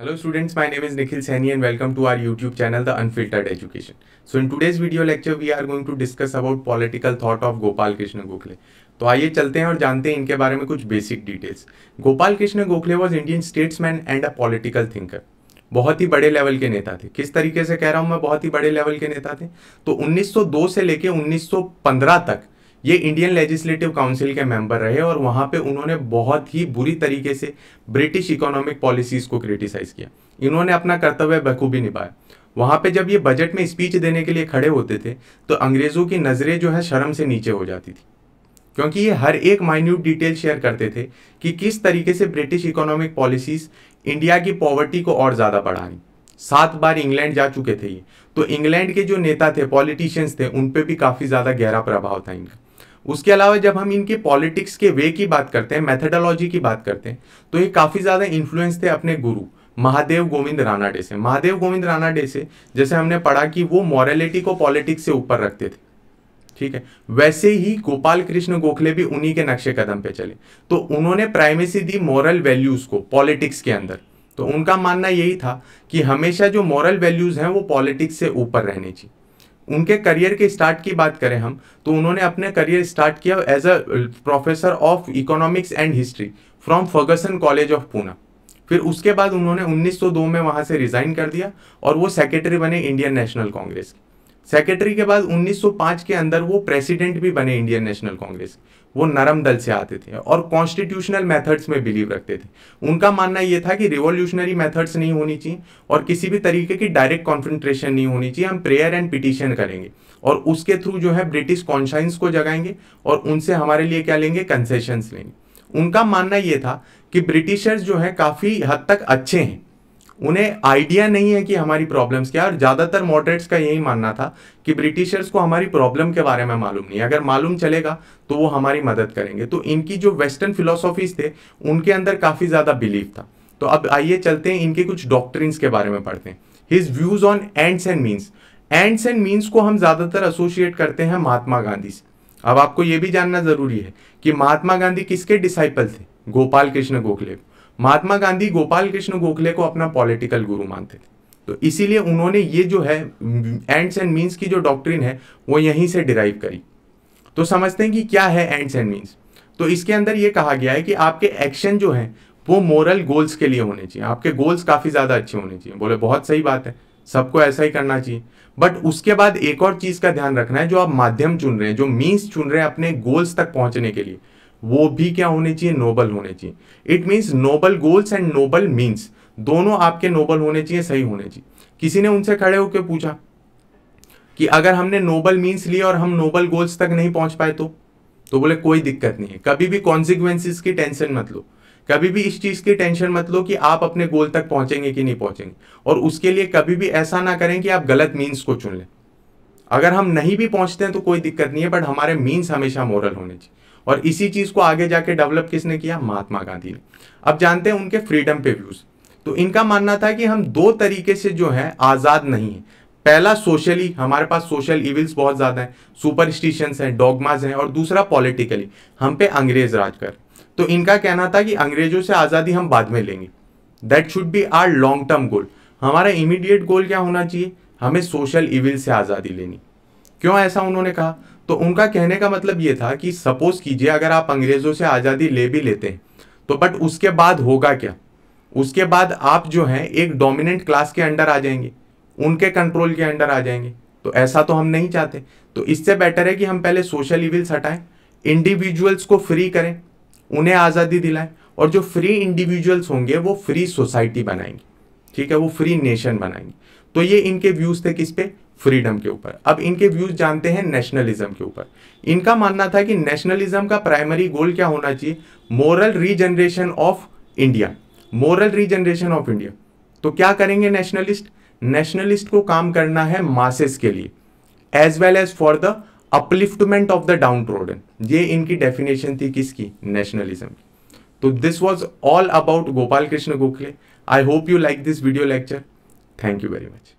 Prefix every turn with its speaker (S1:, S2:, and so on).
S1: Hello students, my name is Nikhil Saini and welcome to our YouTube channel The Unfiltered Education. So in today's video lecture we are going to discuss about political thought of Gopal Krishna Gokhale. तो आइए चलते हैं और जानते हैं इनके बारे में कुछ basic details Gopal Krishna Gokhale was Indian statesman and a political thinker बहुत ही बड़े लेवल के नेता थे किस तरीके से कह रहा हूँ मैं बहुत ही बड़े लेवल के नेता थे तो 1902 से लेके 1915 तक ये इंडियन लेजिस्लेटिव काउंसिल के मेंबर रहे और वहाँ पे उन्होंने बहुत ही बुरी तरीके से ब्रिटिश इकोनॉमिक पॉलिसीज़ को क्रिटिसाइज किया। इन्होंने अपना कर्तव्य बखूबी निभाया। वहाँ पे जब ये बजट में स्पीच देने के लिए खड़े होते थे तो अंग्रेज़ों की नज़रें जो है शर्म से नीचे हो जाती थी। क्योंकि ये हर एक माइन्यूट डिटेल शेयर करते थे कि किस तरीके से ब्रिटिश इकोनॉमिक पॉलिसीज़ इंडिया की पॉवर्टी को और ज़्यादा बढ़ानी सात बार इंग्लैंड जा चुके थे ये। तो इंग्लैंड के जो नेता थे पॉलिटिशियंस थे, उन पर भी काफ़ी ज़्यादा गहरा प्रभाव था इनका। उसके अलावा जब हम इनके पॉलिटिक्स के वे की बात करते हैं मैथडोलॉजी की बात करते हैं तो ये काफ़ी ज़्यादा इन्फ्लुएंस थे अपने गुरु, महादेव गोविंद रानाडे से। महादेव गोविंद रानाडे से, जैसे हमने पढ़ा कि वो मॉरलिटी को पॉलिटिक्स से ऊपर रखते थे। ठीक है? वैसे ही गोपाल कृष्ण गोखले भी उन्हीं के नक्शे कदम पे चले। तो उन्होंने प्राइमेसी दी मॉरल वैल्यूज़ को पॉलिटिक्स के अंदर। तो उनका मानना यही था कि हमेशा जो मॉरल वैल्यूज़ हैं, वो पॉलिटिक्स से ऊपर रहनी चाहिए। उनके करियर के स्टार्ट की बात करें हम तो उन्होंने अपने करियर स्टार्ट किया as a professor of economics and history from Fergusson college of Poona फिर उसके बाद उन्होंने 1902 में वहाँ से रिजाइन कर दिया और वो सेक्रेटरी बने इंडियन नेशनल कांग्रेस सेक्रेटरी के बाद 1905 के अंदर वो प्रेसिडेंट भी बने इंडियन नेशनल कांग्रेस वो नरम दल से आते थे और कॉन्स्टिट्यूशनल मेथड्स में बिलीव रखते थे। उनका मानना ये था कि रिवोल्यूशनरी मेथड्स नहीं होनी चाहिए और किसी भी तरीके की डायरेक्ट कॉन्फ्रेंट्रेशन नहीं होनी चाहिए। हम प्रेयर एंड पिटिशन करेंगे और उसके थ्रू जो है ब्रिटिश कॉन्शाइंस को जगाएँगे और उनसे हमारे लिए क्या लेंगे? कंसेशन लेंगे। उनका मानना ये था कि ब्रिटिशर्स जो है काफ़ी हद तक अच्छे हैं। उन्हें आइडिया नहीं है कि हमारी प्रॉब्लम्स क्या और ज़्यादातर मॉडरेट्स का यही मानना था कि ब्रिटिशर्स को हमारी प्रॉब्लम के बारे में मालूम नहीं अगर मालूम चलेगा तो वो हमारी मदद करेंगे। तो इनकी जो वेस्टर्न फिलोसॉफीज थे, उनके अंदर काफ़ी ज़्यादा बिलीव था। तो अब आइए चलते हैं इनके कुछ डॉक्ट्रिन्स के बारे में पढ़ते हैं। His views on ends and means ends and means को हम ज़्यादातर एसोसिएट करते हैं महात्मा गांधी से। अब आपको यह भी जानना ज़रूरी है कि महात्मा गांधी किसके डिसाइपल थे? गोपाल कृष्ण गोखले। महात्मा गांधी गोपाल कृष्ण गोखले को अपना पॉलिटिकल गुरु मानते थे। तो इसीलिए उन्होंने ये जो है एंड्स एंड मीन्स की जो डॉक्ट्रिन है, वो यहीं से डिराइव करी। तो समझते हैं कि क्या है एंड्स एंड मीन्स तो इसके अंदर ये कहा गया है कि आपके एक्शन जो है, वो मोरल गोल्स के लिए होने चाहिए। आपके गोल्स काफ़ी ज़्यादा अच्छे होने चाहिए। बोले, बहुत सही बात है। सबको ऐसा ही करना चाहिए। बट उसके बाद एक और चीज़ का ध्यान रखना है, जो आप माध्यम चुन रहे हैं, जो मीन्स चुन रहे हैं अपने गोल्स तक पहुँचने के लिए। वो भी क्या होने चाहिए? नोबल होने चाहिए। It means noble goals and noble means दोनों आपके नोबल होने चाहिए, सही होने चाहिए। किसी ने उनसे खड़े होकर पूछा कि अगर हमने नोबल मीन्स लिए और हम नोबल गोल्स तक नहीं पहुँच पाए तो? तो बोले, कोई दिक्कत नहीं है। कभी भी कॉन्सिक्वेंसिस की टेंशन मत लो। कभी भी इस चीज़ की टेंशन मत लो कि आप अपने गोल तक पहुँचेंगे कि नहीं पहुँचेंगे। और उसके लिए कभी भी ऐसा ना करें कि आप गलत मीन्स को चुन लें। अगर हम नहीं भी पहुँचते हैं तो कोई दिक्कत नहीं है बट हमारे मीन्स हमेशा मोरल होने चाहिए। और इसी चीज़ को आगे जाके डेवलप किसने किया? महात्मा गांधी ने। अब जानते हैं उनके फ्रीडम पे व्यूज़ तो इनका मानना था कि हम दो तरीके से जो है, आज़ाद नहीं है। पहला सोशली हमारे पास सोशल इविल्स बहुत ज़्यादा है। सुपरस्टिशंस हैं डॉगमाज हैं और दूसरा पॉलिटिकली हम पे अंग्रेज़ राज कर। तो इनका कहना था कि अंग्रेज़ों से आज़ादी हम बाद में लेंगे। That should be our long term goal हमारा इमीडिएट गोल क्या होना चाहिए? हमें सोशल इविल से आज़ादी लेनी। क्यों ऐसा उन्होंने कहा? तो उनका कहने का मतलब ये था कि सपोज़ कीजिए अगर आप अंग्रेज़ों से आज़ादी ले भी लेते हैं तो बट उसके बाद होगा क्या? उसके बाद आप जो है, एक डोमिनेंट क्लास के अंडर आ जाएँगे, उनके कंट्रोल के अंडर आ जाएँगे। तो ऐसा तो हम नहीं चाहते। तो इससे बेटर है कि हम पहले सोशल इविल्स हटाएँ इंडिविजुअल्स को फ्री करें, उन्हें आज़ादी दिलाएँ, और जो फ्री इंडिविजुअल्स होंगे, वो फ्री सोसाइटी बनाएँगे। ठीक है? वो फ्री नेशन बनाएँगे। तो ये इनके व्यूज़ थे किस पे? फ्रीडम के ऊपर। अब इनके व्यूज़ जानते हैं नेशनलिज्म के ऊपर। इनका मानना था कि नेशनलिज्म का प्राइमरी गोल क्या होना चाहिए? Moral regeneration of India moral regeneration of India तो क्या करेंगे नेशनलिस्ट नेशनलिस्ट को काम करना है मासेस के लिए as well as for the upliftment of the downtrodden ये इनकी डेफिनेशन थी किसकी? नेशनलिज्म तो this was all about Gopal Krishna Gokhale I hope you like this video lecture thank you very much